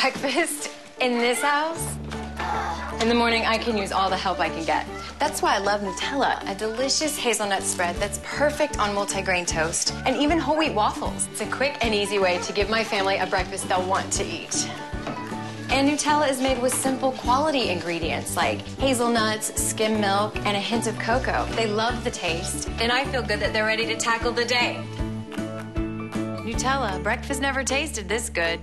breakfast in this house? In the morning, I can use all the help I can get. That's why I love Nutella, a delicious hazelnut spread that's perfect on multigrain toast and even whole wheat waffles. It's a quick and easy way to give my family a breakfast they'll want to eat. And Nutella is made with simple quality ingredients like hazelnuts, skim milk, and a hint of cocoa. They love the taste, and I feel good that they're ready to tackle the day. Nutella, breakfast never tasted this good.